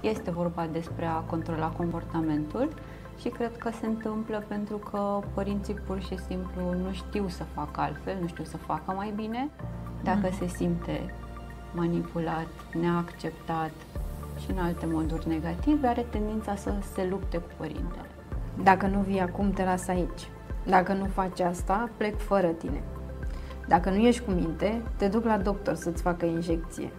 Este vorba despre a controla comportamentul și cred că se întâmplă pentru că părinții pur și simplu nu știu să facă altfel, nu știu să facă mai bine. Dacă mm. se simte manipulat, neacceptat și în alte moduri negative, are tendința să se lupte cu părintele. Dacă nu vii acum, te las aici. Dacă nu faci asta, plec fără tine. Dacă nu ești cu minte, te duc la doctor să-ți facă injecție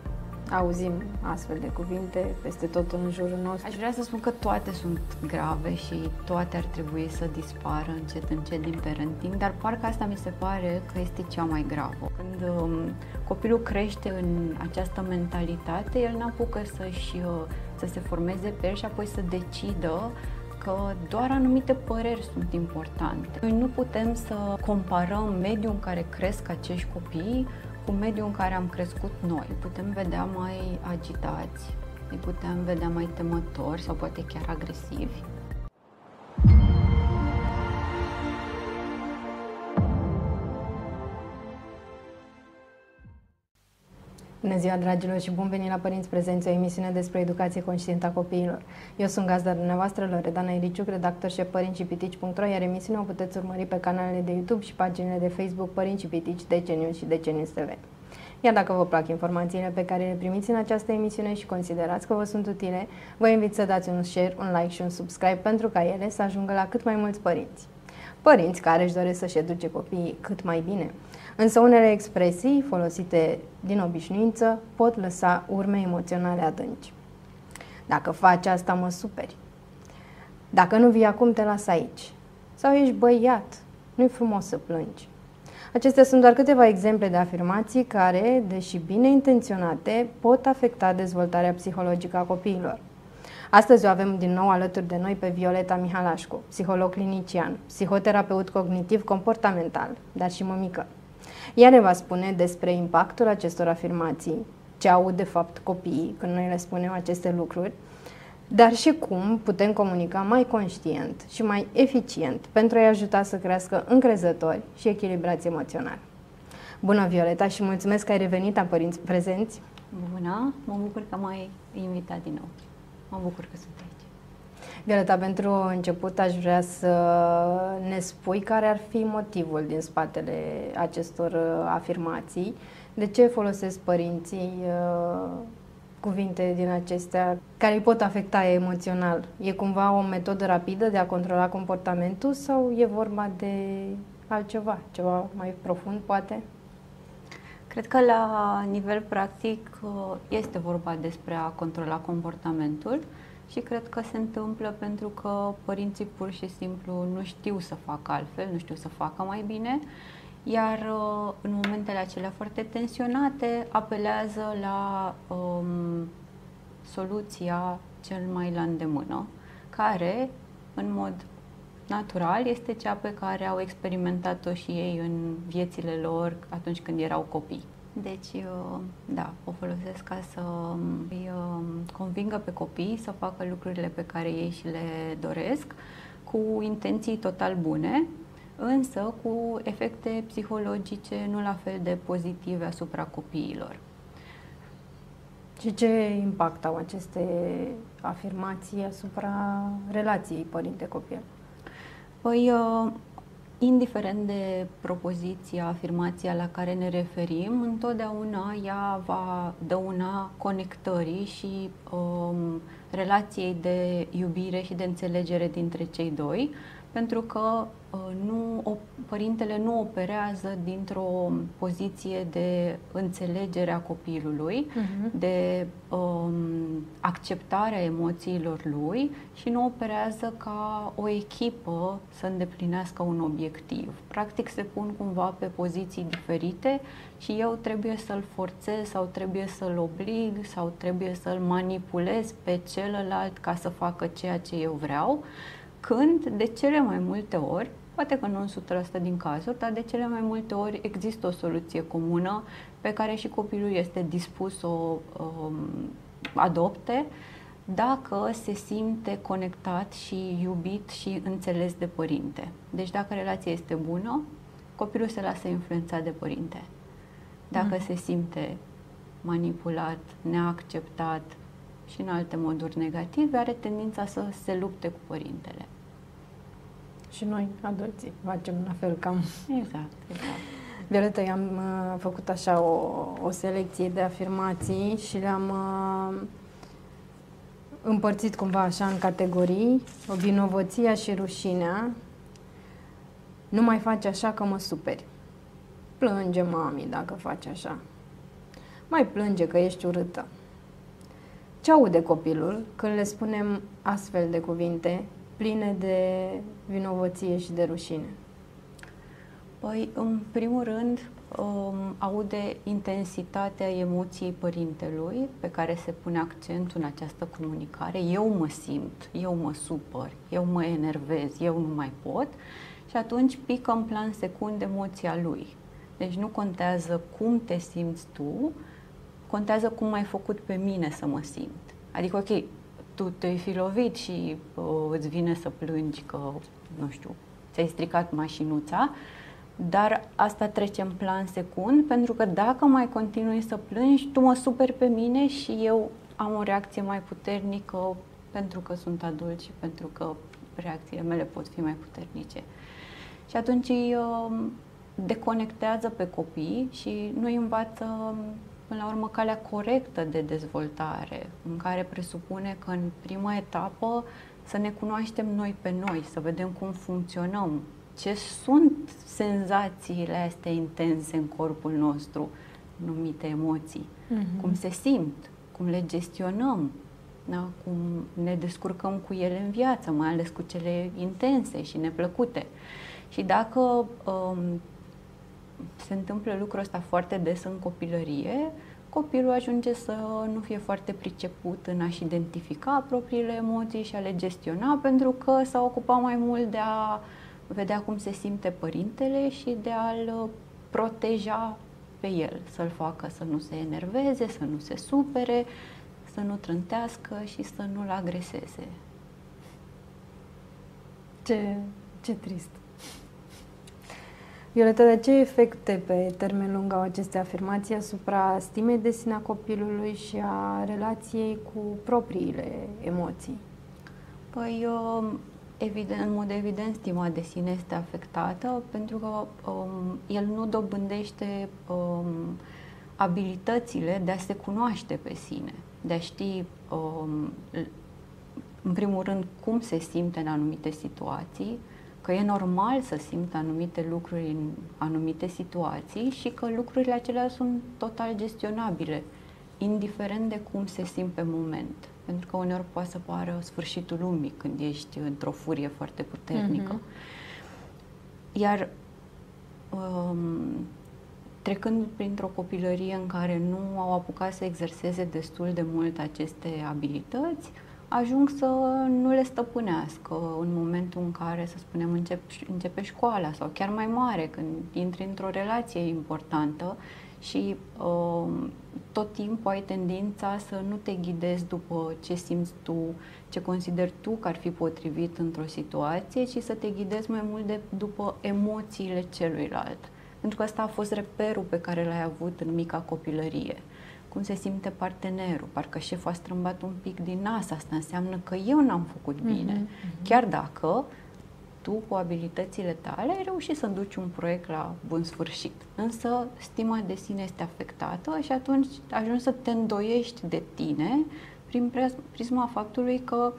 auzim astfel de cuvinte peste tot în jurul nostru. Aș vrea să spun că toate sunt grave și toate ar trebui să dispară încet, încet din parenting, dar parcă asta mi se pare că este cea mai gravă. Când um, copilul crește în această mentalitate, el n-apucă să-și, uh, să se formeze pe el și apoi să decidă că doar anumite păreri sunt importante. Noi nu putem să comparăm mediul în care cresc acești copii cu mediul în care am crescut noi. Putem vedea mai agitați, îi putem vedea mai temători sau poate chiar agresivi. Bună ziua, dragilor, și bun venit la Părinți Prezenți, o emisiune despre educație conștientă a copiilor. Eu sunt gazda dumneavoastră, Loredana Iriciuc, redactor și părinți și pitici.ro, iar emisiunea o puteți urmări pe canalele de YouTube și paginile de Facebook Părinți și Pitici, DC News și DC News TV. Iar dacă vă plac informațiile pe care le primiți în această emisiune și considerați că vă sunt utile, vă invit să dați un share, un like și un subscribe pentru ca ele să ajungă la cât mai mulți părinți. Părinți care își doresc să-și educe copiii cât mai bine. Însă unele expresii folosite din obișnuință pot lăsa urme emoționale adânci. Dacă faci asta, mă superi. Dacă nu vii acum, te las aici. Sau ești băiat. Nu-i frumos să plângi. Acestea sunt doar câteva exemple de afirmații care, deși bine intenționate, pot afecta dezvoltarea psihologică a copiilor. Astăzi o avem din nou alături de noi pe Violeta Mihalașcu, psiholog clinician, psihoterapeut cognitiv-comportamental, dar și mămică. Ea ne va spune despre impactul acestor afirmații, ce au de fapt copiii când noi le spunem aceste lucruri, dar și cum putem comunica mai conștient și mai eficient pentru a-i ajuta să crească încrezători și echilibrați emoțional. Bună, Violeta, și mulțumesc că ai revenit la Părinți Prezenți. Bună, mă bucur că m-ai invitat din nou. Mă bucur că sunt aici. Violeta, pentru început aș vrea să ne spui care ar fi motivul din spatele acestor uh, afirmații. De ce folosesc părinții uh, cuvinte din acestea care îi pot afecta emoțional? E cumva o metodă rapidă de a controla comportamentul sau e vorba de altceva, ceva mai profund poate? Cred că la nivel practic uh, este vorba despre a controla comportamentul și cred că se întâmplă pentru că părinții pur și simplu nu știu să facă altfel, nu știu să facă mai bine iar uh, în momentele acelea foarte tensionate apelează la um, soluția cel mai la îndemână, care, în mod natural, este cea pe care au experimentat-o și ei în viețile lor atunci când erau copii. Deci, uh, da, o folosesc ca să îi um, convingă pe copii să facă lucrurile pe care ei și le doresc, cu intenții total bune, însă cu efecte psihologice nu la fel de pozitive asupra copiilor. Și ce impact au aceste afirmații asupra relației părinte-copil? Păi, uh, indiferent de propoziția, afirmația la care ne referim, întotdeauna ea va dăuna conectării și um, relației de iubire și de înțelegere dintre cei doi, pentru că uh, nu, o, părintele nu operează dintr-o poziție de înțelegere a copilului, uh-huh. de um, acceptare a emoțiilor lui și nu operează ca o echipă să îndeplinească un obiectiv. Practic se pun cumva pe poziții diferite și eu trebuie să-l forțez sau trebuie să-l oblig sau trebuie să-l manipulez pe celălalt ca să facă ceea ce eu vreau când de cele mai multe ori, poate că nu în 100% din cazuri, dar de cele mai multe ori există o soluție comună pe care și copilul este dispus să o um, adopte dacă se simte conectat și iubit și înțeles de părinte. Deci dacă relația este bună, copilul se lasă influențat de părinte. Dacă mm. se simte manipulat, neacceptat și în alte moduri negative, are tendința să se lupte cu părintele. Și noi, adulții, facem la fel cam. Exact, exact. Violeta, eu am uh, făcut așa o, o selecție de afirmații și le-am uh, împărțit cumva așa în categorii, vinovăția și rușinea. Nu mai faci așa că mă superi. Plânge mami dacă faci așa. Mai plânge că ești urâtă. Ce aude copilul când le spunem astfel de cuvinte pline de vinovăție și de rușine? Păi, în primul rând, um, aude intensitatea emoției părintelui pe care se pune accentul în această comunicare. Eu mă simt, eu mă supăr, eu mă enervez, eu nu mai pot și atunci pică în plan secund emoția lui. Deci nu contează cum te simți tu, contează cum ai făcut pe mine să mă simt. Adică, ok, tu te-ai fi lovit și uh, îți vine să plângi că, nu știu, ți-ai stricat mașinuța, dar asta trece în plan secund, pentru că dacă mai continui să plângi, tu mă superi pe mine și eu am o reacție mai puternică pentru că sunt adult și pentru că reacțiile mele pot fi mai puternice. Și atunci îi uh, deconectează pe copii și nu îi învață până la urmă calea corectă de dezvoltare, în care presupune că în prima etapă să ne cunoaștem noi pe noi, să vedem cum funcționăm, ce sunt senzațiile astea intense în corpul nostru, numite emoții, uh-huh. cum se simt, cum le gestionăm, da? cum ne descurcăm cu ele în viață, mai ales cu cele intense și neplăcute. Și dacă um, se întâmplă lucrul ăsta foarte des în copilărie, copilul ajunge să nu fie foarte priceput în a-și identifica propriile emoții și a le gestiona, pentru că s-a ocupat mai mult de a vedea cum se simte părintele și de a-l proteja pe el, să-l facă să nu se enerveze, să nu se supere, să nu trântească și să nu-l agreseze. Ce, ce trist. Violeta, de ce efecte pe termen lung au aceste afirmații asupra stimei de sine a copilului și a relației cu propriile emoții? Păi, um, evident, în mod evident, stima de sine este afectată pentru că um, el nu dobândește um, abilitățile de a se cunoaște pe sine, de a ști, um, în primul rând, cum se simte în anumite situații, că e normal să simtă anumite lucruri în anumite situații și că lucrurile acelea sunt total gestionabile, indiferent de cum se simt pe moment. Pentru că uneori poate să pară sfârșitul lumii când ești într-o furie foarte puternică. Mm-hmm. Iar um, trecând printr-o copilărie în care nu au apucat să exerseze destul de mult aceste abilități, ajung să nu le stăpânească în momentul în care, să spunem, încep, începe școala sau chiar mai mare, când intri într-o relație importantă și uh, tot timpul ai tendința să nu te ghidezi după ce simți tu, ce consideri tu că ar fi potrivit într-o situație, ci să te ghidezi mai mult de, după emoțiile celuilalt. Pentru că asta a fost reperul pe care l-ai avut în mica copilărie cum se simte partenerul, parcă șeful a strâmbat un pic din nas, asta înseamnă că eu n-am făcut mhm, bine. Mm-hmm. Chiar dacă tu cu abilitățile tale ai reușit să duci un proiect la bun sfârșit. Însă stima de sine este afectată și atunci ajungi să te îndoiești de tine prin prisma faptului că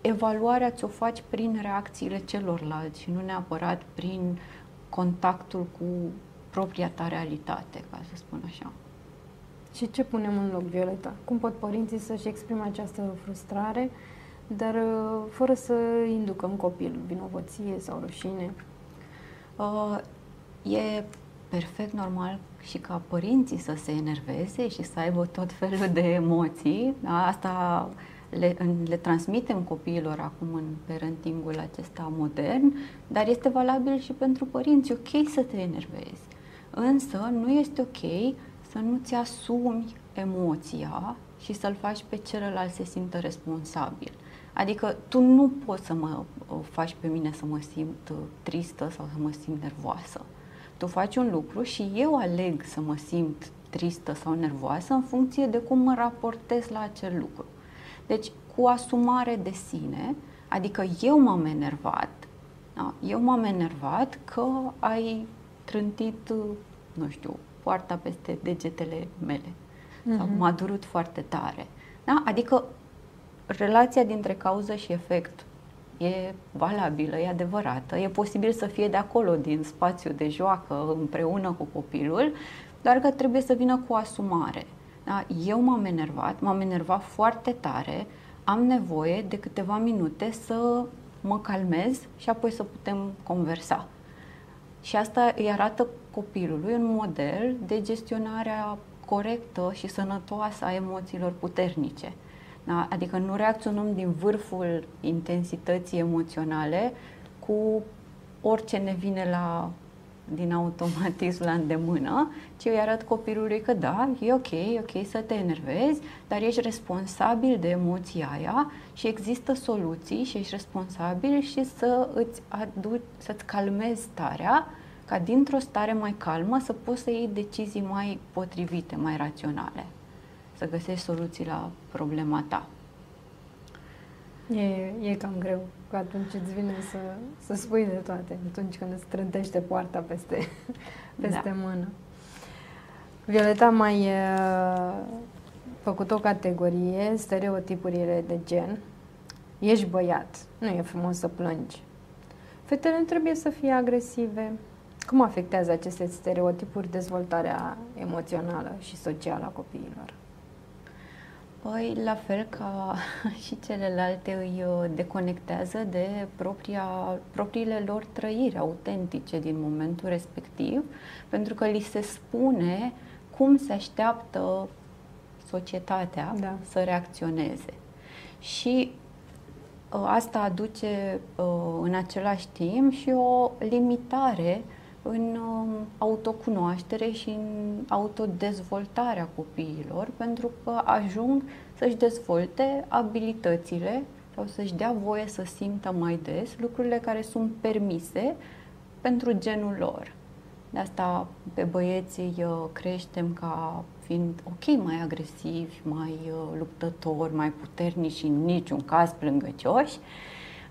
evaluarea ți-o faci prin reacțiile celorlalți și nu neapărat prin contactul cu propria ta realitate, ca să spun așa. Și ce punem în loc, Violeta? Cum pot părinții să-și exprime această frustrare, dar uh, fără să inducă în copil vinovăție sau rușine? Uh, e perfect normal și ca părinții să se enerveze și să aibă tot felul de emoții. Da? Asta le, le transmitem copiilor acum în parentingul acesta modern, dar este valabil și pentru părinți. E ok să te enervezi, însă nu este ok să nu-ți asumi emoția și să-l faci pe celălalt să se simtă responsabil. Adică tu nu poți să mă faci pe mine să mă simt uh, tristă sau să mă simt nervoasă. Tu faci un lucru și eu aleg să mă simt tristă sau nervoasă în funcție de cum mă raportez la acel lucru. Deci, cu asumare de sine, adică eu m-am enervat, da? eu m-am enervat că ai trântit, nu știu, poarta peste degetele mele mm-hmm. sau mhm. m-a durut foarte tare. Da? Adică relația dintre cauză și efect e valabilă, e adevărată, e posibil să fie de acolo, din spațiu de joacă, împreună cu copilul, doar că trebuie să vină cu asumare. Da? Eu m-am enervat, m-am enervat foarte tare, am nevoie de câteva minute să mă calmez și apoi să putem conversa. Și asta îi arată copilului un model de gestionare corectă și sănătoasă a emoțiilor puternice. Da? Adică nu reacționăm din vârful intensității emoționale cu orice ne vine la din automatism la îndemână, ci îi arăt copilului că da, e ok, e ok să te enervezi, dar ești responsabil de emoția aia și există soluții și ești responsabil și să îți aduci, să-ți calmezi starea ca dintr-o stare mai calmă să poți să iei decizii mai potrivite, mai raționale, să găsești soluții la problema ta. E, e cam greu, că atunci îți vine să, să spui de toate, atunci când îți trântește poarta peste, peste da. mână. Violeta, mai uh, făcut o categorie, stereotipurile de gen. Ești băiat, nu e frumos să plângi. Fetele nu trebuie să fie agresive. Cum afectează aceste stereotipuri dezvoltarea emoțională și socială a copiilor? Păi, la fel ca și celelalte îi uh, deconectează de propria, propriile lor trăiri autentice din momentul respectiv, pentru că li se spune cum se așteaptă societatea da. să reacționeze. Și uh, asta aduce uh, în același timp și o limitare în um, autocunoaștere și în autodezvoltarea copiilor, pentru că ajung să-și dezvolte abilitățile sau să-și dea voie să simtă mai des lucrurile care sunt permise pentru genul lor. De asta pe băieții uh, creștem ca fiind ok, mai agresivi, mai uh, luptători, mai puternici și în niciun caz plângăcioși.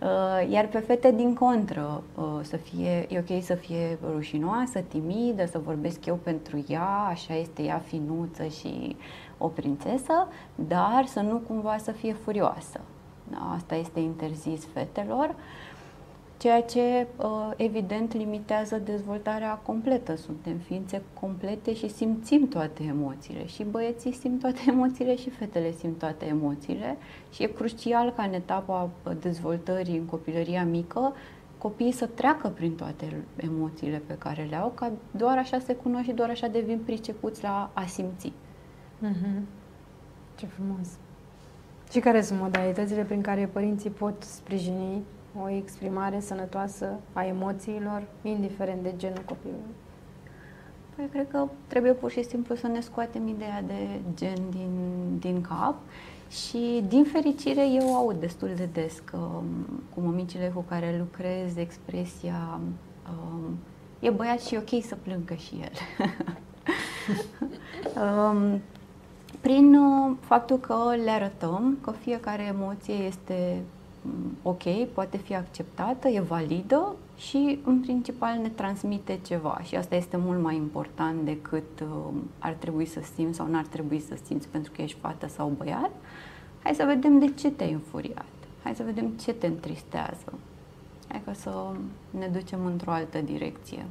Uh, iar pe fete din contră, uh, să fie, e ok să fie rușinoasă, timidă, să vorbesc eu pentru ea, așa este ea finuță și o prințesă, dar să nu cumva să fie furioasă. Da, asta este interzis fetelor. Uh, ceea ce uh, evident limitează dezvoltarea completă. Suntem ființe complete și simțim toate emoțiile. Și băieții simt toate emoțiile și fetele simt toate emoțiile și e crucial ca în etapa uh, dezvoltării în copilăria mică copiii să treacă prin toate emoțiile pe care le au, ca doar așa se cunosc și doar așa devin pricepuți la a simți. Mm-hmm. Ce frumos! Și care sunt modalitățile prin care părinții pot sprijini o exprimare sănătoasă a emoțiilor, indiferent de genul copilului? Păi cred că trebuie pur și simplu să ne scoatem ideea de gen din, din cap și din fericire eu aud destul de des că um, cu mămicile cu care lucrez expresia um, e băiat și ok să plângă și el. um, prin uh, faptul că le arătăm că fiecare emoție este ok, poate fi acceptată, e validă și în principal ne transmite ceva și asta este mult mai important decât uh, ar trebui să simți sau nu ar trebui să simți pentru că ești fată sau băiat. Hai să vedem de ce te-ai înfuriat. Hai să vedem ce te întristează. Hai ca să ne ducem într-o altă direcție.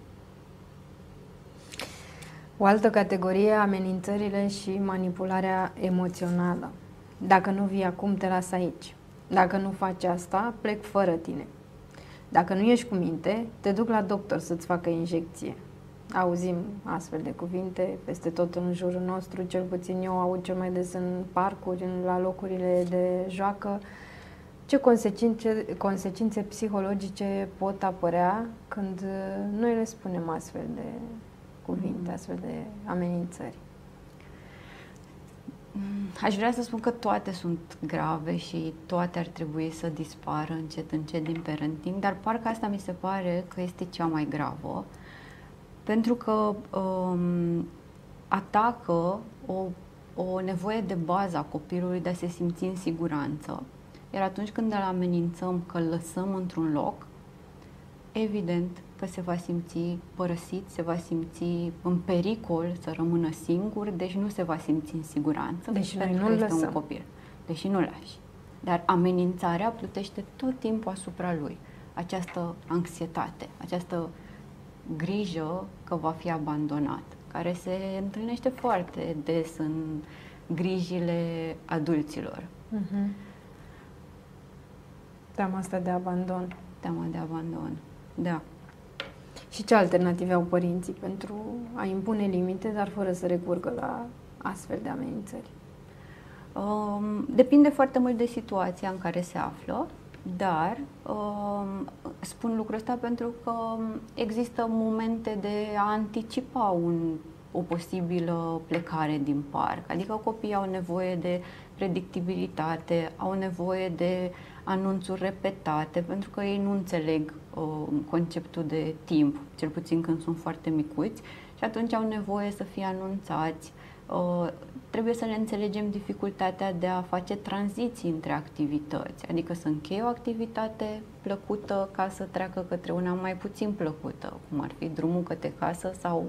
O altă categorie, amenințările și manipularea emoțională. Dacă nu vii acum, te las aici. Dacă nu faci asta, plec fără tine. Dacă nu ești cu minte, te duc la doctor să-ți facă injecție. Auzim astfel de cuvinte peste tot în jurul nostru, cel puțin eu aud cel mai des în parcuri, la locurile de joacă. Ce consecințe, consecințe psihologice pot apărea când noi le spunem astfel de cuvinte, astfel de amenințări? Aș vrea să spun că toate sunt grave și toate ar trebui să dispară încet, încet din parenting, dar parcă asta mi se pare că este cea mai gravă, pentru că um, atacă o o nevoie de bază a copilului de a se simți în siguranță. Iar atunci când îl amenințăm că îl lăsăm într-un loc, evident că se va simți părăsit, se va simți în pericol să rămână singur, deci nu se va simți în siguranță. Deci pentru nu că este lăsăm. un copil. Deși nu lași. Dar amenințarea plutește tot timpul asupra lui. Această anxietate, această grijă că va fi abandonat, care se întâlnește foarte des în grijile adulților. Mhm. Teama asta de abandon. Teama de abandon. Da. Și ce alternative au părinții pentru a impune limite, dar fără să recurgă la astfel de amenințări? Um, depinde foarte mult de situația în care se află, dar um, spun lucrul ăsta pentru că există momente de a anticipa un, o posibilă plecare din parc. Adică copiii au nevoie de predictibilitate, au nevoie de anunțuri repetate, pentru că ei nu înțeleg uh, conceptul de timp, cel puțin când sunt foarte micuți, și atunci au nevoie să fie anunțați. Uh, trebuie să le înțelegem dificultatea de a face tranziții între activități, adică să încheie o activitate plăcută ca să treacă către una mai puțin plăcută, cum ar fi drumul către casă sau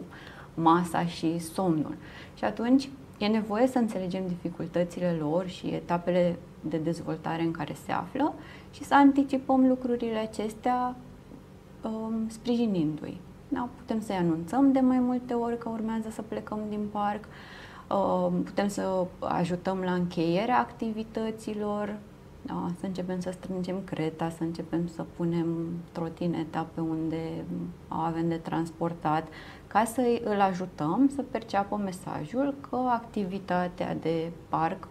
masa și somnul. Și atunci e nevoie să înțelegem dificultățile lor și etapele de dezvoltare în care se află și să anticipăm lucrurile acestea um, sprijinindu-i. Da? Putem să-i anunțăm de mai multe ori că urmează să plecăm din parc, um, putem să ajutăm la încheierea activităților, da? să începem să strângem creta, să începem să punem trotineta pe unde avem de transportat, ca să îl ajutăm să perceapă mesajul că activitatea de parc,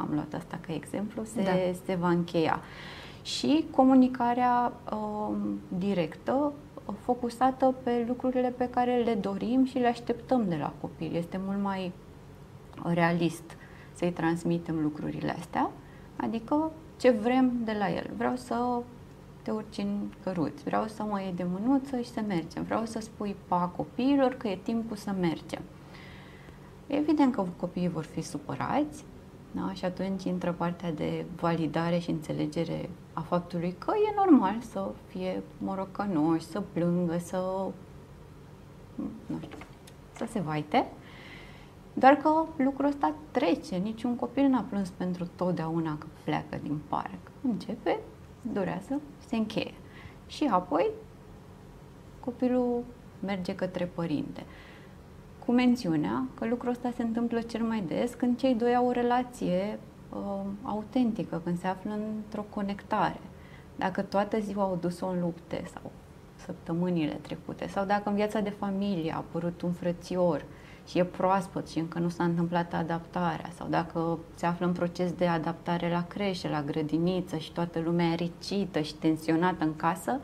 am luat asta ca exemplu, se, Da. se va încheia. Și comunicarea um, directă, focusată pe lucrurile pe care le dorim și le așteptăm de la copil. Este mult mai realist să-i transmitem lucrurile astea, adică ce vrem de la el. Vreau să te urci în căruț, vreau să mă iei de mânuță și să mergem, vreau să spui pa copiilor că e timpul să mergem. Evident că copiii vor fi supărați, da? și atunci intră partea de validare și înțelegere a faptului că e normal să fie morocănoși, să plângă, să nu știu, să se vaite. Doar că lucrul ăsta trece. Niciun copil n-a plâns pentru totdeauna că pleacă din parc. Începe, durează, se încheie. Și apoi copilul merge către părinte. Cu mențiunea că lucrul ăsta se întâmplă cel mai des când cei doi au o relație uh, autentică, când se află într-o conectare. Dacă toată ziua au dus-o în lupte sau săptămânile trecute, sau dacă în viața de familie a apărut un frățior și e proaspăt și încă nu s-a întâmplat adaptarea, sau dacă se află în proces de adaptare la creșe, la grădiniță și toată lumea e ricită și tensionată în casă,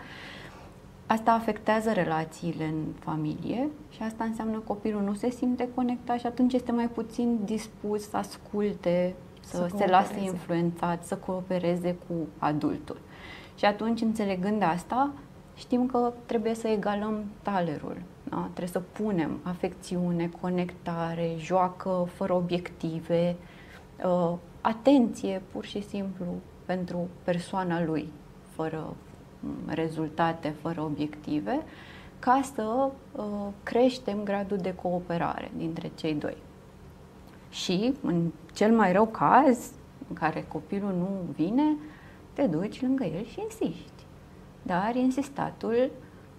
Asta afectează relațiile în familie și asta înseamnă că copilul nu se simte conectat și atunci este mai puțin dispus să asculte, să, Să se lase coopereze. influențat, să coopereze cu adultul. Și atunci, înțelegând asta, știm că trebuie să egalăm talerul. Da? Trebuie să punem afecțiune, conectare, joacă fără obiective, uh, atenție pur și simplu pentru persoana lui, fără m, rezultate, fără obiective, ca să uh, creștem gradul de cooperare dintre cei doi. Și, în cel mai rău caz, în care copilul nu vine, te duci lângă el și insisti. Dar insistatul,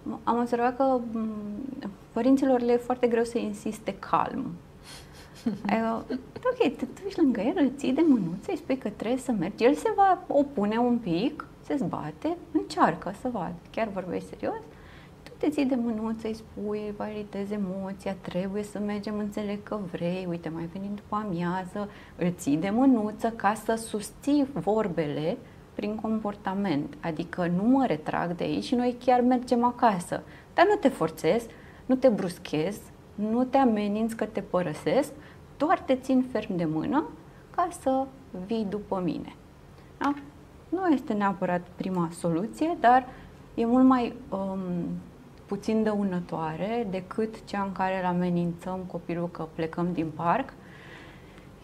m- am observat că m, părinților le e foarte greu să insiste calm. Adică, ok, te duci lângă el, îl ții de mânuță, îi spui că trebuie să mergi, el se va opune un pic, se zbate, încearcă să vadă. Chiar vorbești serios? Tu te ții de mânuță, îi spui, validezi emoția, trebuie să mergem, înțeleg că vrei, uite, mai venim după amiază, îl ții de mânuță ca să susții vorbele prin comportament. Adică nu mă retrag de aici și noi chiar mergem acasă. Dar nu te forțez, nu te bruschez, nu te ameninți că te părăsesc, doar te țin ferm de mână ca să vii după mine. Da? Nu este neapărat prima soluție, dar e mult mai um, puțin dăunătoare decât cea în care îl amenințăm copilul că plecăm din parc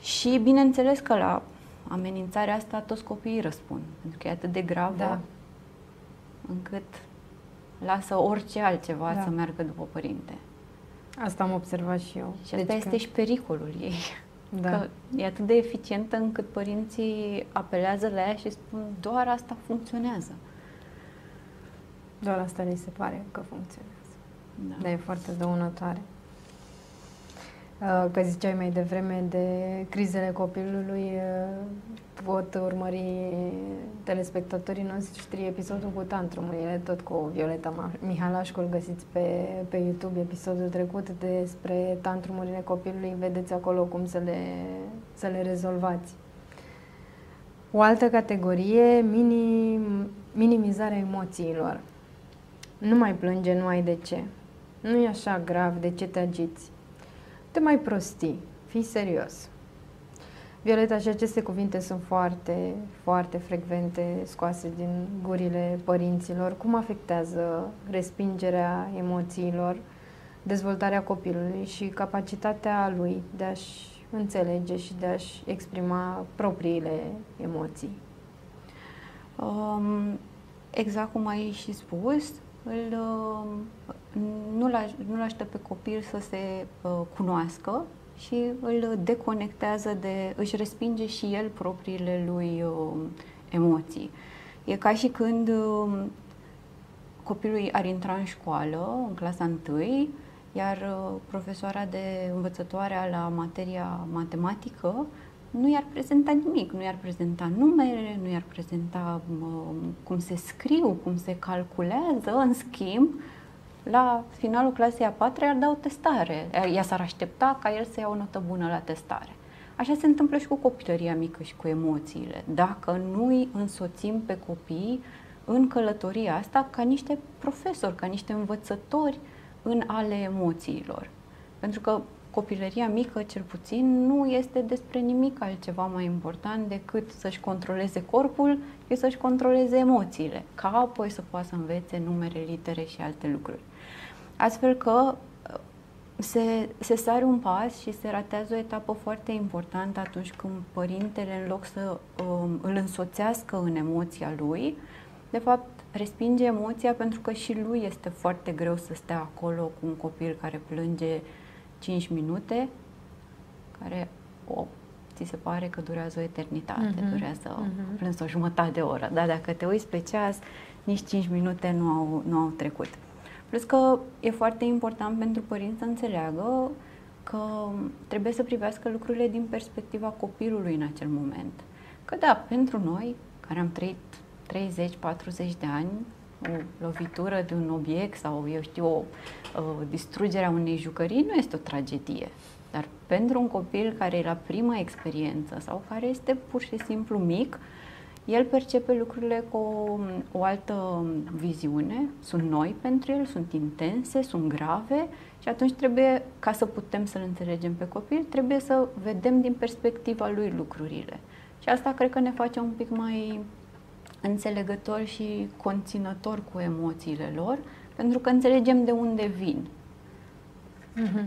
Și bineînțeles că la amenințarea asta toți copiii răspund, pentru că e atât de gravă da. încât lasă orice altceva da. să meargă după părinte. Asta am observat și eu. Și asta deci este că... și pericolul ei. Da. Că e atât de eficientă încât părinții apelează la ea și spun doar asta funcționează. Doar asta li se pare că funcționează. Da. Dar e foarte dăunătoare. Uh, că ziceai mai devreme de crizele copilului, uh, pot urmări telespectatorii noștri episodul cu tantrumurile, tot cu Violeta Mihalașcu, îl găsiți pe, pe YouTube, episodul trecut despre tantrumurile copilului, vedeți acolo cum să le, să le rezolvați. O altă categorie, minim, minimizarea emoțiilor. Nu mai plânge, nu ai de ce. Nu e așa grav, de ce te agiți? Te mai prostii, fii serios. Violeta, și aceste cuvinte sunt foarte, foarte frecvente scoase din gurile părinților. Cum afectează respingerea emoțiilor, dezvoltarea copilului și capacitatea lui de a-și înțelege și de a-și exprima propriile emoții? Um, exact cum ai și spus, îl, nu-l, nu-l ajută pe copil să se uh, cunoască și îl deconectează de, își respinge și el propriile lui uh, emoții. E ca și când uh, copilul ar intra în școală, în clasa 1, iar uh, profesoara de învățătoare la materia matematică nu i-ar prezenta nimic, nu i-ar prezenta numere, nu i-ar prezenta uh, cum se scriu, cum se calculează, în schimb, la finalul clasei a patra i-ar da o testare. Ea s-ar aștepta ca el să ia o notă bună la testare. Așa se întâmplă și cu copilăria mică și cu emoțiile. Dacă nu îi însoțim pe copii în călătoria asta ca niște profesori, ca niște învățători în ale emoțiilor. Pentru că copilăria mică, cel puțin, nu este despre nimic altceva mai important decât să-și controleze corpul și să-și controleze emoțiile, ca apoi să poată să învețe numere, litere și alte lucruri. Astfel că uh, se, se sare un pas și se ratează o etapă foarte importantă atunci când părintele, în loc să um, îl însoțească în emoția lui, de fapt respinge emoția pentru că și lui este foarte greu să stea acolo cu un copil care plânge 5 minute, care o, ți se pare că durează o eternitate, uh-huh. durează uh-huh. plâns o jumătate de oră, dar dacă te uiți pe ceas, nici 5 minute nu au, nu au trecut. Plus că e foarte important pentru părinți să înțeleagă că trebuie să privească lucrurile din perspectiva copilului în acel moment. Că da, pentru noi, care am trăit 30-40 de ani, o lovitură de un obiect sau, eu știu, o, o distrugere a unei jucării nu este o tragedie. Dar pentru un copil care e la prima experiență sau care este pur și simplu mic, el percepe lucrurile cu o, o altă viziune, sunt noi pentru el, sunt intense, sunt grave și atunci trebuie, ca să putem să-l înțelegem pe copil, trebuie să vedem din perspectiva lui lucrurile. Și asta cred că ne face un pic mai înțelegător și conținător cu emoțiile lor, pentru că înțelegem de unde vin. Mm-hmm.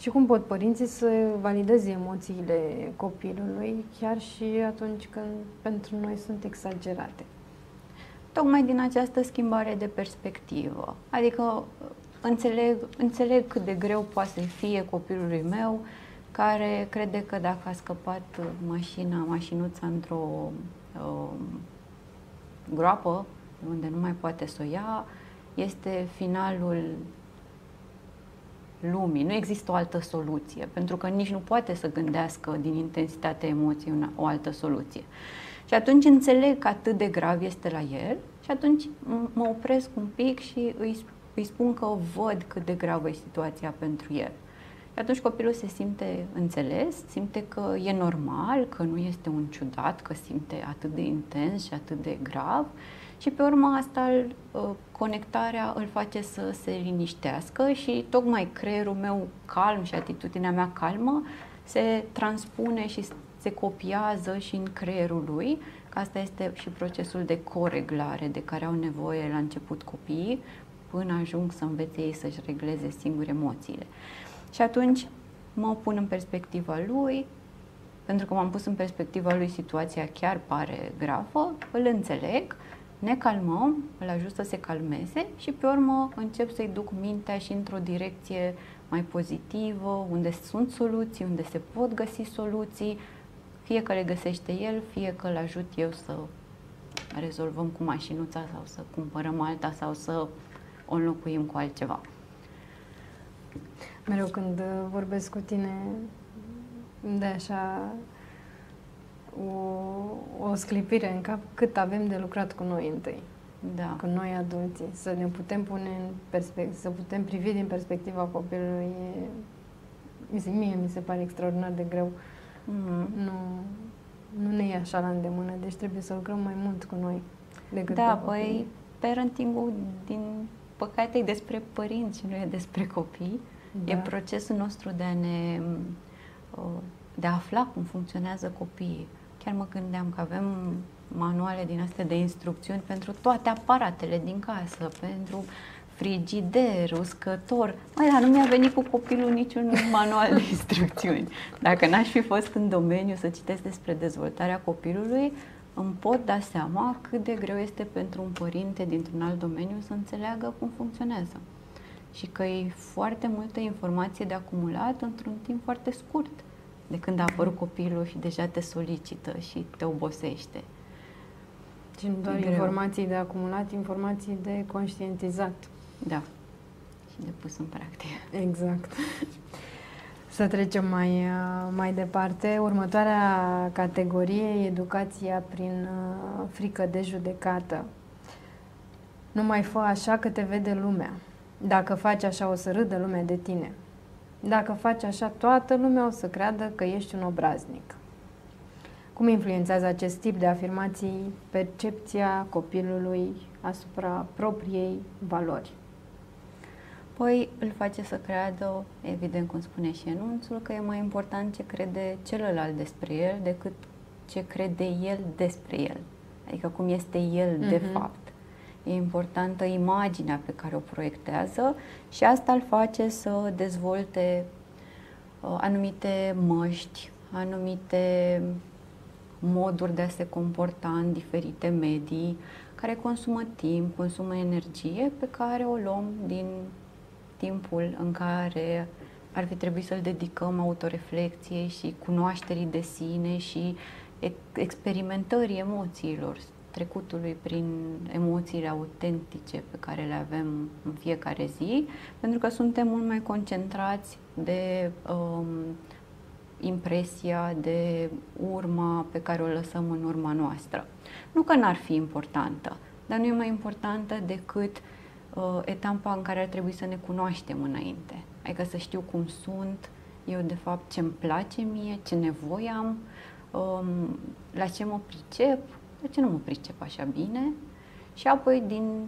Și cum pot părinții să valideze emoțiile copilului chiar și atunci când pentru noi sunt exagerate? Tocmai din această schimbare de perspectivă. Adică înțeleg, înțeleg cât de greu poate să fie copilului meu care crede că dacă a scăpat mașina, mașinuța într-o uh, groapă unde nu mai poate să o ia, este finalul lumii. Nu există o altă soluție, pentru că nici nu poate să gândească din intensitatea emoției una, o altă soluție. Și atunci înțeleg că atât de grav este la el și atunci mă opresc un pic și îi, îi spun că văd cât de gravă e situația pentru el. Și atunci copilul se simte înțeles, simte că e normal, că nu este un ciudat, că simte atât de intens și atât de grav și pe urmă asta îl, uh, conectarea îl face să se liniștească și tocmai creierul meu calm și atitudinea mea calmă se transpune și se copiază și în creierul lui, că asta este și procesul de coreglare de care au nevoie la început copiii până ajung să învețe ei să-și regleze singuri emoțiile. Și atunci mă pun în perspectiva lui, pentru că m-am pus în perspectiva lui, situația chiar pare gravă, îl înțeleg, ne calmăm, îl ajut să se calmeze și pe urmă încep să-i duc mintea și într-o direcție mai pozitivă, unde sunt soluții, unde se pot găsi soluții, fie că le găsește el, fie că îl ajut eu să rezolvăm cu mașinuța sau să cumpărăm alta sau să o înlocuim cu altceva. Mereu când vorbesc cu tine de așa o, o sclipire în cap cât avem de lucrat cu noi întâi. Da. Cu noi adulții. Să ne putem pune în perspectivă, să putem privi din perspectiva copilului e, mie mi se pare extraordinar de greu. Mm-hmm. Nu, nu ne e așa la îndemână, deci trebuie să lucrăm mai mult cu noi decât Da, păi parenting-ul din păcate e despre părinți și nu e despre copii. Da. E procesul nostru de a ne de a afla cum funcționează copiii. Chiar mă gândeam că avem manuale din astea de instrucțiuni pentru toate aparatele din casă, pentru frigider, uscător. Mai, dar nu mi-a venit cu copilul niciun manual de instrucțiuni. Dacă n-aș fi fost în domeniu să citesc despre dezvoltarea copilului, îmi pot da seama cât de greu este pentru un părinte dintr-un alt domeniu să înțeleagă cum funcționează. Și că e foarte multă informație de acumulat într-un timp foarte scurt de când a apărut copilul și deja te solicită și te obosește. Și nu doar informații de acumulat, informații de conștientizat. Da. Și de pus în practică. Exact. Să trecem mai, uh, mai departe. Următoarea categorie e educația prin uh, frică de judecată. Nu mai fă așa că te vede lumea. Dacă faci așa, o să râdă lumea de tine. Dacă faci așa, toată lumea o să creadă că ești un obraznic. Cum influențează acest tip de afirmații percepția copilului asupra propriei valori? Păi îl face să creadă, evident cum spune și enunțul, că e mai important ce crede celălalt despre el decât ce crede el despre el. Adică cum este el mm-hmm. de mhm. fapt. E importantă imaginea pe care o proiectează și asta îl face să dezvolte uh, anumite măști, anumite moduri de a se comporta în diferite medii, care consumă timp, consumă energie, pe care o luăm din timpul în care ar fi trebuit să-l dedicăm autoreflecției și cunoașterii de sine și experimentării emoțiilor, trecutului prin emoțiile autentice pe care le avem în fiecare zi, pentru că suntem mult mai concentrați de um, impresia, de urma pe care o lăsăm în urma noastră. Nu că n-ar fi importantă, dar nu e mai importantă decât uh, etapa în care ar trebui să ne cunoaștem înainte. Adică să știu cum sunt, eu de fapt ce îmi place mie, ce nevoie am, um, la ce mă pricep, de ce nu mă pricep așa bine? Și apoi din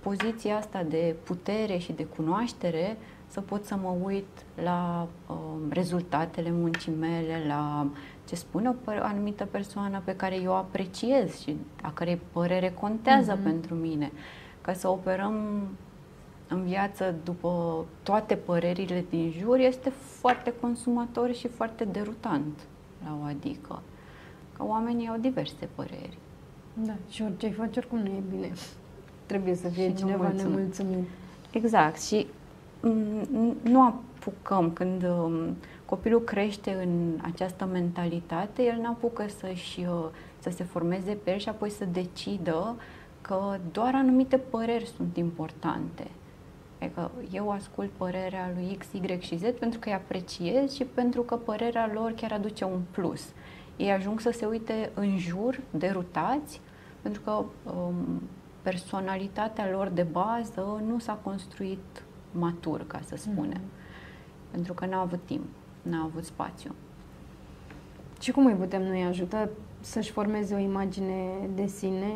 poziția asta de putere și de cunoaștere să pot să mă uit la uh, rezultatele muncii mele, la ce spune o anumită persoană pe care eu o apreciez și a cărei părere contează uh-huh. pentru mine. Ca să operăm în viață după toate părerile din jur este foarte consumator și foarte derutant la o adică. Că oamenii au diverse păreri. Da, și orice faci, oricum nu e bine. Trebuie să fie și cineva nemulțumit. Exact. Și mm, nu apucăm când um, copilul crește în această mentalitate, el nu apucă să-și, uh, să se formeze pe el și apoi să decidă că doar anumite păreri sunt importante. Adică eu ascult părerea lui X, Y și Z pentru că îi apreciez și pentru că părerea lor chiar aduce un plus. Ei ajung să se uite în jur, derutați, pentru că um, personalitatea lor de bază nu s-a construit matur, ca să spunem. Mm-hmm. Pentru că n-a avut timp, n-a avut spațiu. Și cum îi putem noi ajuta să-și formeze o imagine de sine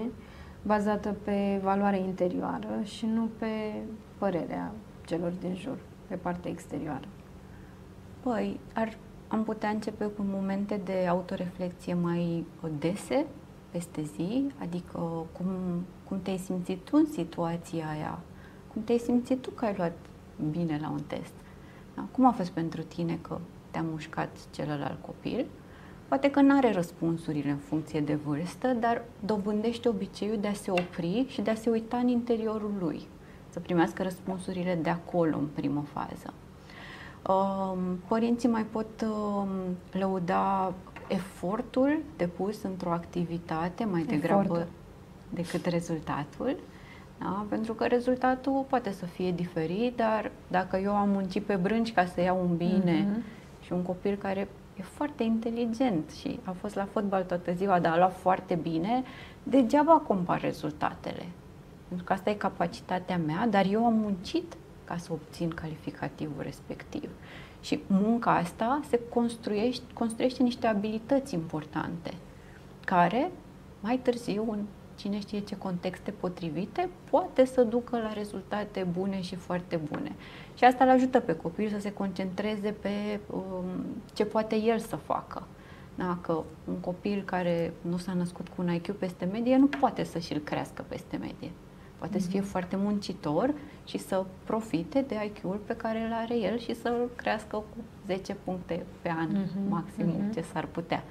bazată pe valoare interioară și nu pe părerea celor din jur, pe partea exterioară? Păi, ar, am putea începe cu momente de autoreflexie mai dese, peste zi, adică cum, cum te-ai simțit tu în situația aia, cum te-ai simțit tu că ai luat bine la un test. Da? Cum a fost pentru tine că te-a mușcat celălalt copil? poate că nu are răspunsurile în funcție de vârstă, dar dobândește obiceiul de a se opri și de a se uita în interiorul lui, să primească răspunsurile de acolo în primă fază. Um, părinții mai pot um, lăuda efortul depus într-o activitate mai degrabă efortul. decât rezultatul. Da? Pentru că rezultatul poate să fie diferit, dar dacă eu am muncit pe brânci ca să iau un bine mm-hmm. și un copil care e foarte inteligent și a fost la fotbal toată ziua, dar a luat foarte bine, degeaba compar rezultatele. Pentru că asta e capacitatea mea, dar eu am muncit ca să obțin calificativul respectiv. Și munca asta se construiește, construiește niște abilități importante care mai târziu, în cine știe ce contexte potrivite, poate să ducă la rezultate bune și foarte bune. Și asta îl ajută pe copil să se concentreze pe um, ce poate el să facă. Dacă un copil care nu s-a născut cu un IQ peste medie nu poate să și-l crească peste medie. Poate mm-hmm. să fie mhm. foarte muncitor și să profite de IQ-ul pe care îl are el și să-l crească cu 10 puncte pe an, mm-hmm. maxim mm-hmm. ce s-ar putea.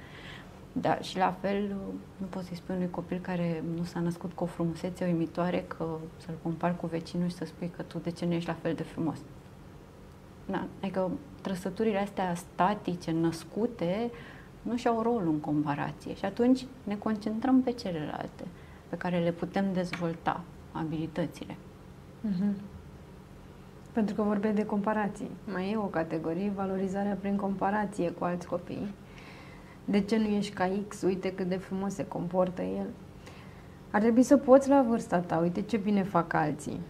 Da, și la fel, nu poți să-i spui unui copil care nu s-a născut cu o frumusețe uimitoare că să-l compari cu vecinul și să spui că tu de ce nu ești la fel de frumos. Da, adică trăsăturile astea statice, născute, nu și-au rol în comparație și atunci ne concentrăm pe celelalte pe care le putem dezvolta, abilitățile. Mm-hmm. Pentru că vorbesc de comparații. Mai e o categorie, valorizarea prin comparație cu alți copii de ce nu ești ca X? Uite cât de frumos se comportă el. Ar trebui să poți la vârsta ta, uite ce bine fac alții.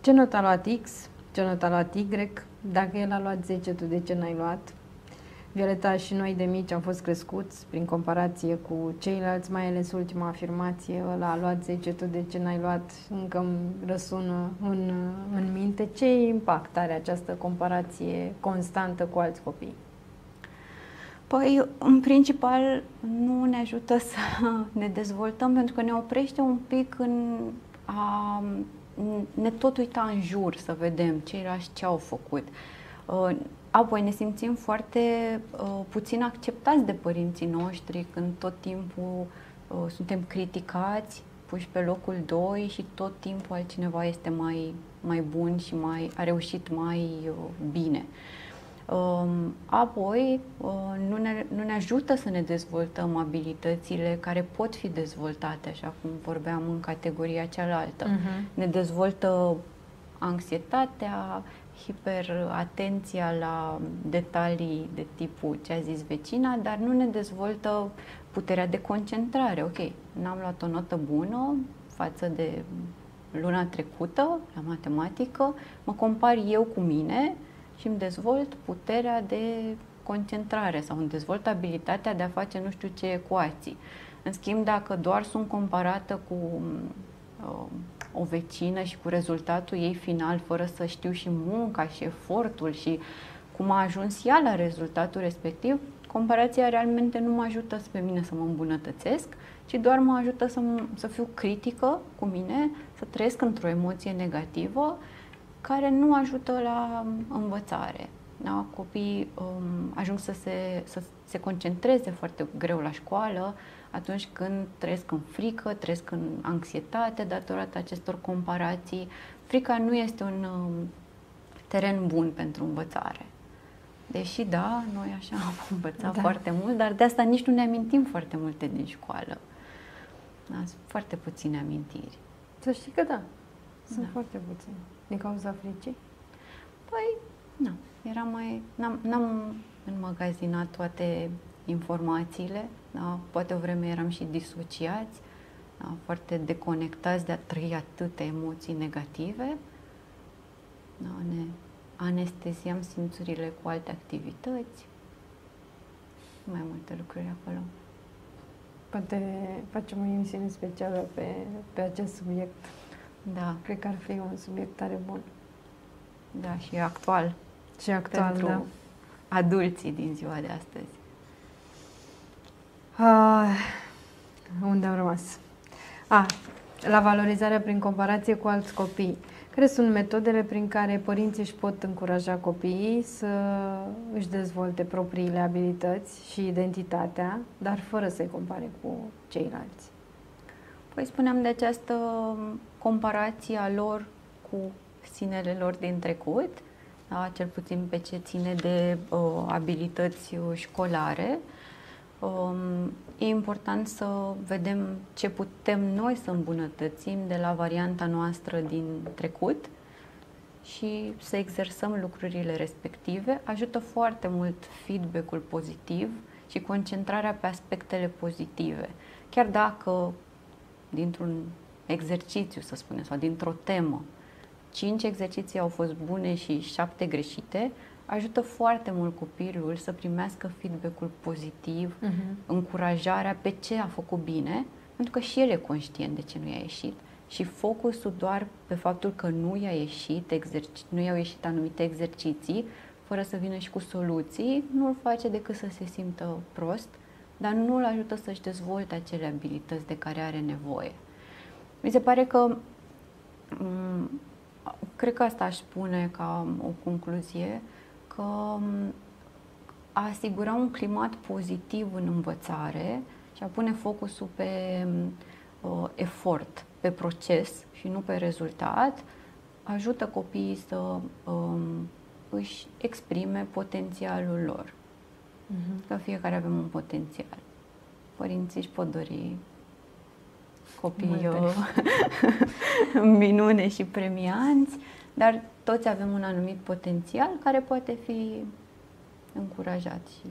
Ce not a luat X? Ce not a luat Y? Dacă el a luat 10, tu de ce n-ai luat? Violeta și noi de mici am fost crescuți prin comparație cu ceilalți, mai ales ultima afirmație, ăla a luat 10, tu de ce n-ai luat? Încă îmi răsună în, în minte. Ce impact are această comparație constantă cu alți copii? Păi, în principal, nu ne ajută să ne dezvoltăm pentru că ne oprește un pic în a ne tot uita în jur să vedem ceilalți ce au făcut. Uh, apoi ne simțim foarte uh, puțin acceptați de părinții noștri când tot timpul uh, suntem criticați, puși pe locul 2 și tot timpul altcineva este mai, mai bun și mai a reușit mai bine. Um, apoi, uh, nu ne, nu ne ajută să ne dezvoltăm abilitățile care pot fi dezvoltate, așa cum vorbeam în categoria cealaltă. Uh-huh. Ne dezvoltă anxietatea, hiperatenția la detalii de tipul ce a zis vecina, dar nu ne dezvoltă puterea de concentrare. Ok, n-am luat o notă bună față de luna trecută la matematică, mă compar eu cu mine și îmi dezvolt puterea de concentrare sau îmi dezvolt abilitatea de a face nu știu ce ecuații. În schimb, dacă doar sunt comparată cu uh, o vecină și cu rezultatul ei final, fără să știu și munca și efortul și cum a ajuns ea la rezultatul respectiv, comparația realmente nu mă ajută pe mine să mă îmbunătățesc, ci doar mă ajută să, să fiu critică cu mine, să trăiesc într-o emoție negativă care nu ajută la învățare. Da? Copiii um, ajung să se, să se concentreze foarte greu la școală atunci când trăiesc în frică, trăiesc în anxietate datorată acestor comparații. Frica nu este un um, teren bun pentru învățare. Deși, da, noi așa am învățat da. foarte mult, dar de asta nici nu ne amintim foarte multe din școală. Da, sunt foarte puține amintiri. Să știi că da, sunt da. foarte puține. Din cauza fricii? Păi, nu. Era mai... N-am, n-am înmagazinat toate informațiile. Da? Poate o vreme eram și disociați, da? foarte deconectați de a trăi atâtea emoții negative. Da? Ne anesteziam simțurile cu alte activități. Mai multe lucruri acolo. Poate facem o emisiune specială pe, pe acest subiect. Da. Cred că ar fi un subiect tare bun. Da, și actual. Și actual, pentru da. adulții din ziua de astăzi. Ah, unde am rămas? Ah, la valorizarea prin comparație cu alți copii. Care sunt metodele prin care părinții își pot încuraja copiii să își dezvolte propriile abilități și identitatea, dar fără să-i compare cu ceilalți? Păi spuneam de această comparație a lor cu sinele lor din trecut, da? cel puțin pe ce ține de uh, abilități uh, școlare. Um, e important să vedem ce putem noi să îmbunătățim de la varianta noastră din trecut și să exersăm lucrurile respective. Ajută foarte mult feedback-ul pozitiv și concentrarea pe aspectele pozitive. Chiar dacă dintr-un exercițiu, să spunem, sau dintr-o temă, cinci exerciții au fost bune și șapte greșite, ajută foarte mult copilul să primească feedback-ul pozitiv, uh-huh. încurajarea pe ce a făcut bine, pentru că și el e conștient de ce nu i-a ieșit. Și focusul doar pe faptul că nu i-a ieșit, exerci- nu i-au ieșit anumite exerciții, fără să vină și cu soluții, nu îl face decât să se simtă prost, dar nu îl ajută să-și dezvolte acele abilități de care are nevoie. Mi se pare că, m- cred că asta aș spune ca o concluzie, că a asigura un climat pozitiv în învățare și a pune focusul pe uh, efort, pe proces și nu pe rezultat, ajută copiii să um, își exprime potențialul lor. Uh-huh. Că fiecare avem un potențial. Părinții își pot dori copii minune și premianți, dar toți avem un anumit potențial care poate fi încurajat și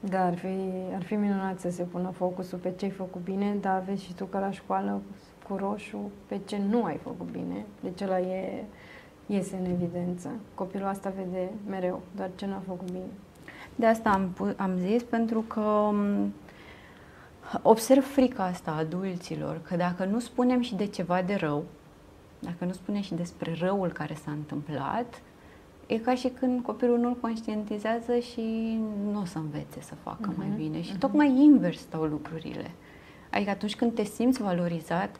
da, ar fi, ar fi minunat să se pună focusul pe ce ai făcut bine, dar vezi și tu că la școală cu roșu pe ce nu ai făcut bine. Deci ăla e, iese în evidență. Copilul asta vede mereu doar ce n-a făcut bine. De asta am, am zis, pentru că observ frica asta a adulților, că dacă nu spunem și de ceva de rău, dacă nu spune și despre răul care s-a întâmplat, e ca și când copilul nu-l conștientizează și nu o să învețe să facă uh-huh, mai mhm, bine. Și uh-huh. tocmai invers stau lucrurile. Adică atunci când te simți valorizat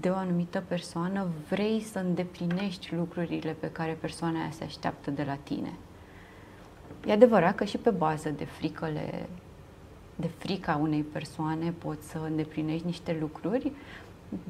de o anumită persoană, vrei să îndeplinești lucrurile pe care persoana aia se așteaptă de la tine. E adevărat că și pe bază de fricăle, de frica unei persoane poți să îndeplinești niște lucruri,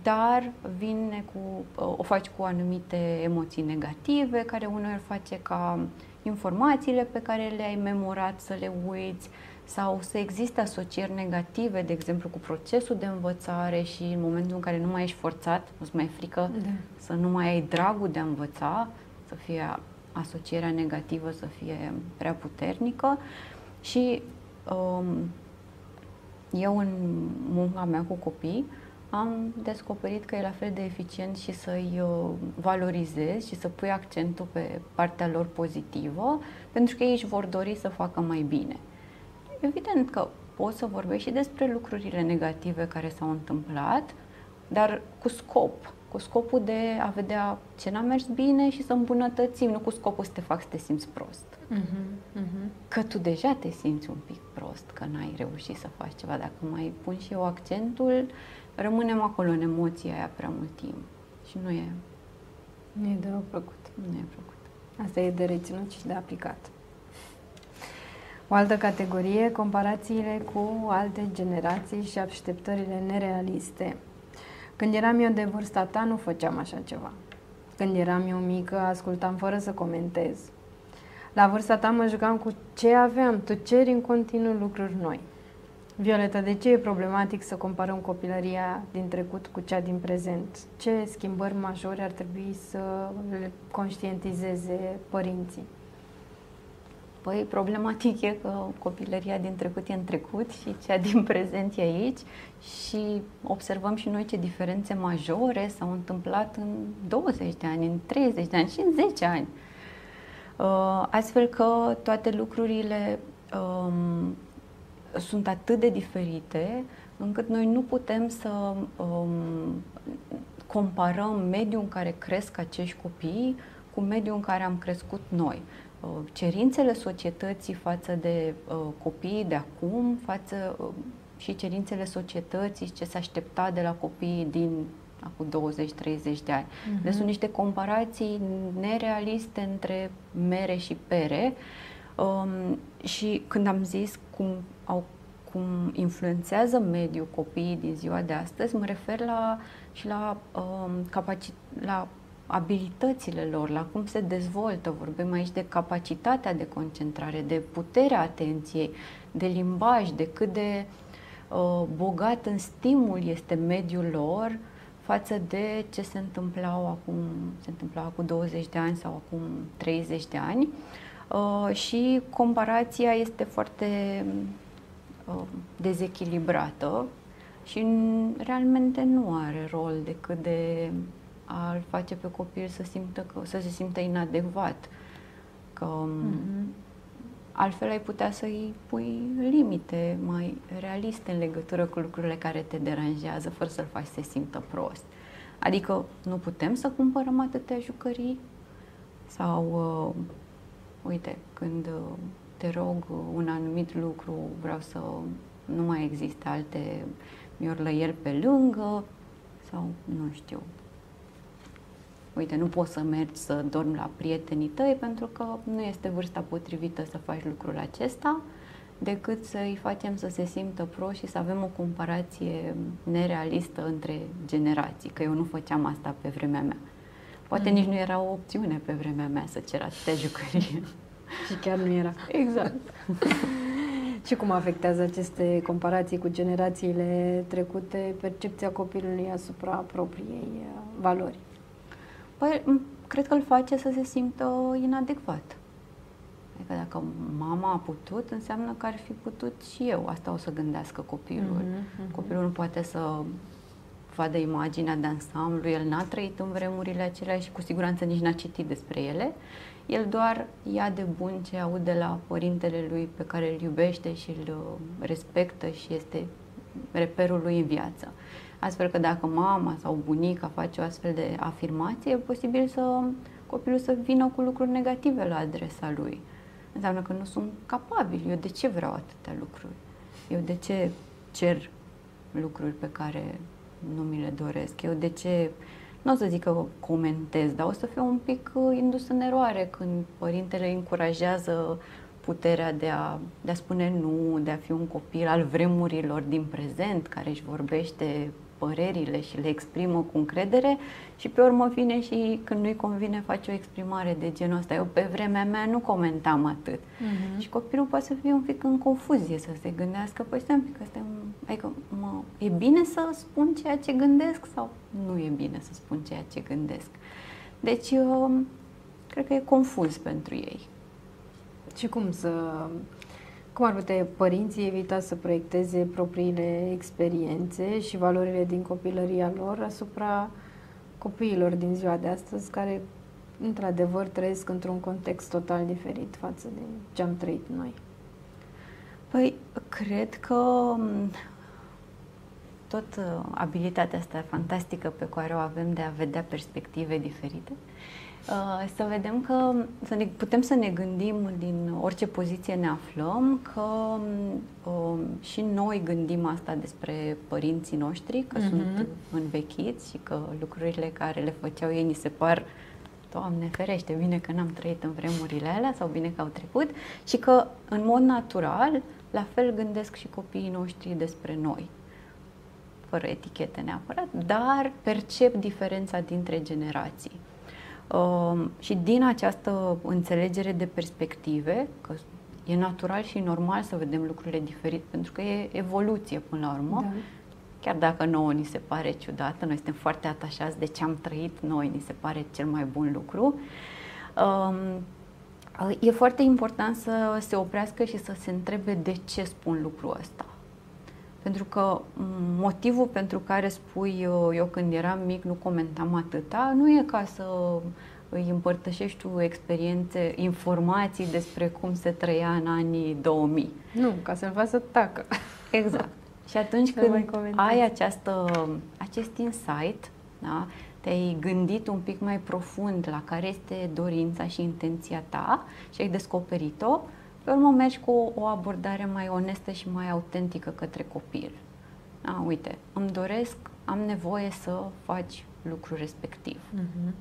dar vine cu, o faci cu anumite emoții negative, care uneori face ca informațiile pe care le-ai memorat să le uiți sau să existe asocieri negative, de exemplu, cu procesul de învățare și în momentul în care nu mai ești forțat, nu-ți mai e frică da. să nu mai ai dragul de a învăța, să fie asocierea negativă să fie prea puternică și um, eu în munca mea cu copii am descoperit că e la fel de eficient și să-i uh, valorizezi și să pui accentul pe partea lor pozitivă, pentru că ei își vor dori să facă mai bine. Evident că poți să vorbești și despre lucrurile negative care s-au întâmplat, dar cu scop, cu scopul de a vedea ce n-a mers bine și să îmbunătățim, nu cu scopul să te fac să te simți prost. Uh-huh, uh-huh. Că tu deja te simți un pic prost, că n-ai reușit să faci ceva. Dacă mai pun și eu accentul, rămânem acolo în emoția aia prea mult timp. Și nu e... Nu e deloc plăcut. Nu e plăcut. Asta e de reținut și de aplicat. O altă categorie, comparațiile cu alte generații și așteptările nerealiste. Când eram eu de vârsta ta, nu făceam așa ceva. Când eram eu mică, ascultam fără să comentez. La vârsta ta mă jucam cu ce aveam, tu ceri în continuu lucruri noi. Violeta, de ce e problematic să comparăm copilăria din trecut cu cea din prezent? Ce schimbări majore ar trebui să le conștientizeze părinții? Păi, problematic e că copilăria din trecut e în trecut și cea din prezent e aici și observăm și noi ce diferențe majore s-au întâmplat în 20 de ani, în 30 de ani și în 10 ani. Uh, astfel că toate lucrurile um, sunt atât de diferite încât noi nu putem să um, comparăm mediul în care cresc acești copii cu mediul în care am crescut noi. Uh, cerințele societății față de uh, copiii de acum, față uh, și cerințele societății, ce se aștepta de la copiii din acum 20-30 de ani. Uh-huh. Deci sunt niște comparații nerealiste între mere și pere um, și când am zis cum au cum influențează mediul copiii din ziua de astăzi, mă refer la și la, um, capaci- la abilitățile lor, la cum se dezvoltă. Vorbim aici de capacitatea de concentrare, de puterea atenției, de limbaj, de cât de uh, bogat în stimul este mediul lor față de ce se întâmplau acum, se întâmplau acum 20 de ani sau acum 30 de ani. Uh, și comparația este foarte uh, dezechilibrată și realmente nu are rol decât de a-l face pe copil să, simtă că, să se simtă inadecvat. Că mm-hmm. altfel ai putea să-i pui limite mai realiste în legătură cu lucrurile care te deranjează, fără să-l faci să se simtă prost. Adică nu putem să cumpărăm atâtea jucării sau, uh, uite, când uh, te rog un anumit lucru, vreau să nu mai existe alte miorlăieri pe lângă sau nu știu, uite, nu poți să mergi să dormi la prietenii tăi pentru că nu este vârsta potrivită să faci lucrul acesta, decât să-i facem să se simtă pro și să avem o comparație nerealistă între generații, că eu nu făceam asta pe vremea mea. Poate mm. nici nu era o opțiune pe vremea mea să cer atâtea jucării. și chiar nu era. Exact. și cum afectează aceste comparații cu generațiile trecute percepția copilului asupra propriei uh, valori? Păi, cred că îl face să se simtă inadecvat. Adică dacă mama a putut, înseamnă că ar fi putut și eu. Asta o să gândească copilul. Mm-hmm, mm-hmm. Copilul nu poate să vadă imaginea de ansamblu, el n-a trăit în vremurile acelea și cu siguranță nici n-a citit despre ele. El doar ia de bun ce aude la părintele lui pe care îl iubește și îl respectă și este reperul lui în viață. Astfel că dacă mama sau bunica face o astfel de afirmație, e posibil să copilul să vină cu lucruri negative la adresa lui. Înseamnă că nu sunt capabil. Eu de ce vreau atâtea lucruri? Eu de ce cer lucruri pe care nu mi le doresc? Eu de ce, nu o să zic că comentez, dar o să fiu un pic uh, indus în eroare când părintele încurajează puterea de a, de a spune nu, de a fi un copil al vremurilor din prezent, care își vorbește părerile și le exprimă cu încredere și pe urmă vine și când nu-i convine face o exprimare de genul ăsta. Eu pe vremea mea nu comentam atât. Uh-huh. Și copilul poate să fie un pic în confuzie, să se gândească, păi stai un pic, asta e, adică, mă, e bine să spun ceea ce gândesc sau nu e bine să spun ceea ce gândesc? Deci, eu, cred că e confuz pentru ei. Și cum să cum ar putea părinții evita să proiecteze propriile experiențe și valorile din copilăria lor asupra copiilor din ziua de astăzi, care într-adevăr trăiesc într-un context total diferit față de ce am trăit noi? Păi, cred că tot uh, abilitatea asta fantastică pe care o avem de a vedea perspective diferite Uh, să vedem că să ne, putem să ne gândim din orice poziție ne aflăm că uh, și noi gândim asta despre părinții noștri, că uh-huh. sunt învechiți și că lucrurile care le făceau ei ni se par Doamne ferește, bine că n-am trăit în vremurile alea sau bine că au trecut și că în mod natural la fel gândesc și copiii noștri despre noi fără etichete neapărat, dar percep diferența dintre generații. Uh, și din această înțelegere de perspective, că e natural și normal să vedem lucrurile diferit, pentru că e evoluție până la urmă, da. chiar dacă nouă ni se pare ciudată, noi suntem foarte atașați de ce am trăit noi, ni se pare cel mai bun lucru. Uh, e foarte important să se oprească și să se întrebe de ce spun lucrul ăsta. Pentru că motivul pentru care spui eu când eram mic nu comentam atâta, nu e ca să îi împărtășești tu experiențe, informații despre cum se trăia în anii 2000. Nu, ca să-l faci să tacă. Exact. Și atunci când ai această, acest insight, da, te-ai gândit un pic mai profund la care este dorința și intenția ta și ai descoperit-o, pe urmă mergi cu o abordare mai onestă și mai autentică către copil. A, uite, îmi doresc am nevoie să faci lucrul respectiv. Uh-huh.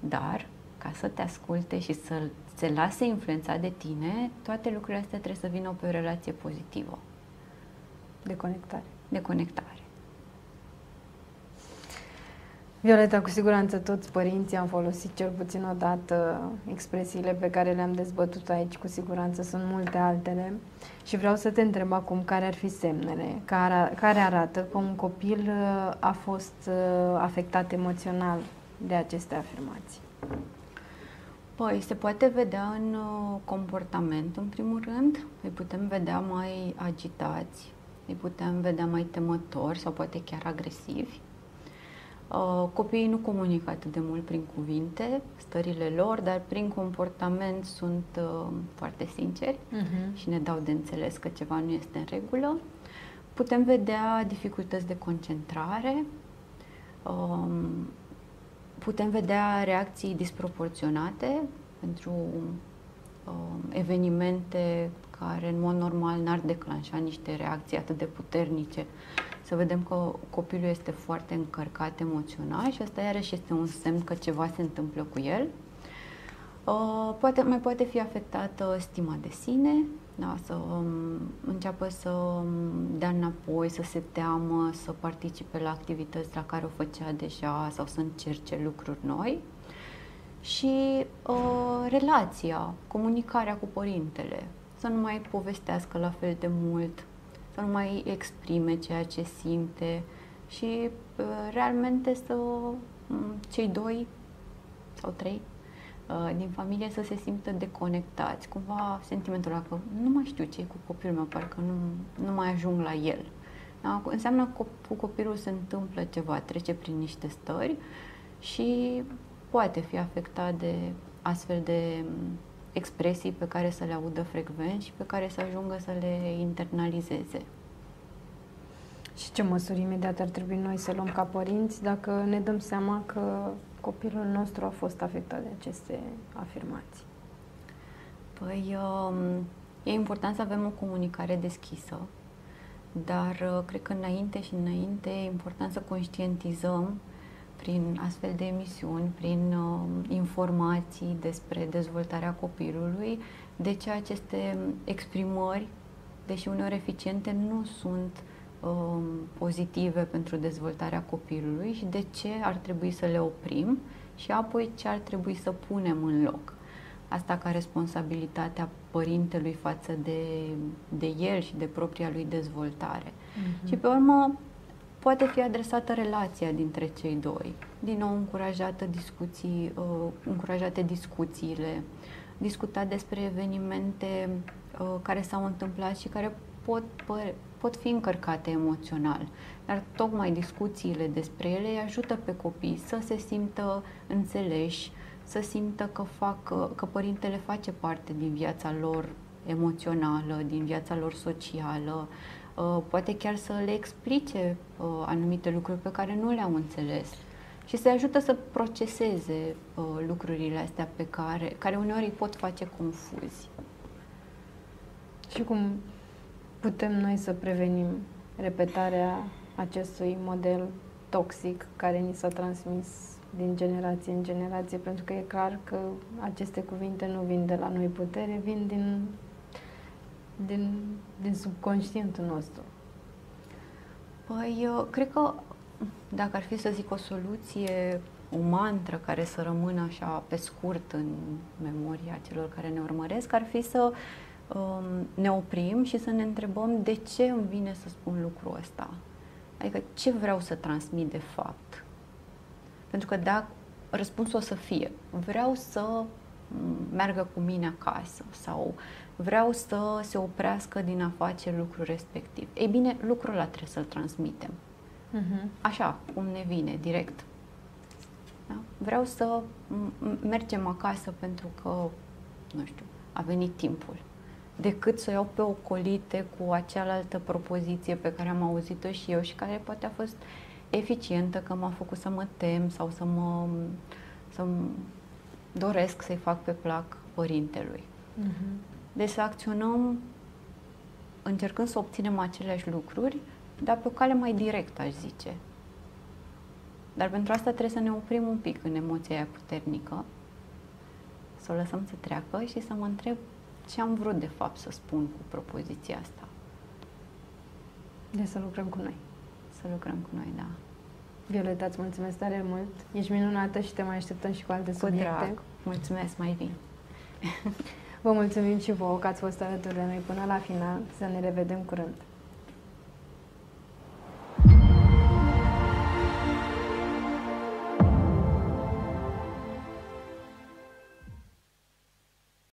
Dar, ca să te asculte și să se lase influența de tine, toate lucrurile astea trebuie să vină pe o relație pozitivă. De conectare. De conectare. Violeta, cu siguranță toți părinții am folosit cel puțin o dată expresiile pe care le-am dezbătut aici, cu siguranță sunt multe altele și vreau să te întreb acum care ar fi semnele care, care arată că un copil uh, a fost uh, afectat emoțional de aceste afirmații. Păi, se poate vedea în uh, comportament, în primul rând. Îi putem vedea mai agitați, îi putem vedea mai temători sau poate chiar agresivi. Uh, copiii nu comunică atât de mult prin cuvinte stările lor, dar prin comportament sunt uh, foarte sinceri uh-huh. și ne dau de înțeles că ceva nu este în regulă. Putem vedea dificultăți de concentrare, um, putem vedea reacții disproporționate pentru um, evenimente care în mod normal n-ar declanșa niște reacții atât de puternice să vedem că copilul este foarte încărcat emoțional și asta iarăși este un semn că ceva se întâmplă cu el. Uh, poate, mai poate fi afectată stima de sine, da, să um, înceapă să um, dea înapoi, să se teamă, să participe la activități la care o făcea deja sau să încerce lucruri noi. Și uh, relația, comunicarea cu părintele, să nu mai povestească la fel de mult, să nu mai exprime ceea ce simte și uh, realmente să um, cei doi sau trei uh, din familie să se simtă deconectați. Cumva sentimentul ăla că nu mai știu ce e cu copilul meu, parcă nu, nu mai ajung la el. Da? Înseamnă că cu copilul se întâmplă ceva, trece prin niște stări și poate fi afectat de astfel de um, expresii pe care să le audă frecvent și pe care să ajungă să le internalizeze. Și ce măsuri imediat ar trebui noi să luăm ca părinți dacă ne dăm seama că copilul nostru a fost afectat de aceste afirmații? Păi, um, e important să avem o comunicare deschisă, dar uh, cred că înainte și înainte e important să conștientizăm prin astfel de emisiuni, prin uh, informații despre dezvoltarea copilului, de ce aceste exprimări, deși uneori eficiente, nu sunt uh, pozitive pentru dezvoltarea copilului și de ce ar trebui să le oprim și apoi ce ar trebui să punem în loc. Asta ca responsabilitatea părintelui față de, de el și de propria lui dezvoltare. Uh-huh. Și pe urmă, poate fi adresată relația dintre cei doi. Din nou, încurajată discuții, uh, încurajate discuțiile, discutat despre evenimente uh, care s-au întâmplat și care pot, păre, pot fi încărcate emoțional. Dar tocmai discuțiile despre ele îi ajută pe copii să se simtă înțeleși, să simtă că, fac, că părintele face parte din viața lor emoțională, din viața lor socială, Uh, poate chiar să le explice uh, anumite lucruri pe care nu le-au înțeles și să ajută să proceseze uh, lucrurile astea pe care, care uneori îi pot face confuzi. Și cum putem noi să prevenim repetarea acestui model toxic care ni s-a transmis din generație în generație, pentru că e clar că aceste cuvinte nu vin de la noi putere, vin din din, din subconștientul nostru? Păi, eu cred că dacă ar fi să zic o soluție, o mantră care să rămână așa pe scurt în memoria celor care ne urmăresc, ar fi să um, ne oprim și să ne întrebăm de ce îmi vine să spun lucrul ăsta. Adică ce vreau să transmit de fapt. Pentru că dacă răspunsul o să fie, vreau să meargă cu mine acasă sau vreau să se oprească din a face lucrul respectiv. Ei bine, lucrul ăla trebuie să-l transmitem. Uh-huh. Așa, cum ne vine, direct. Da? Vreau să mergem acasă pentru că, nu știu, a venit timpul. Decât să o iau pe ocolite cu acealaltă propoziție pe care am auzit-o și eu și care poate a fost eficientă, că m-a făcut să mă tem sau să mă să doresc să-i fac pe plac părintelui. Uh-huh. Deci să acționăm încercând să obținem aceleași lucruri, dar pe o cale mai directă, aș zice. Dar pentru asta trebuie să ne oprim un pic în emoția aia puternică, să o lăsăm să treacă și să mă întreb ce am vrut de fapt să spun cu propoziția asta. De să lucrăm cu noi. Să lucrăm cu noi, da. Violeta, îți mulțumesc tare mult. Ești minunată și te mai așteptăm și cu alte Cu subiecte. drag. Mulțumesc, mai vin. Vă mulțumim și vouă că ați fost alături de noi până la final. Să ne revedem curând.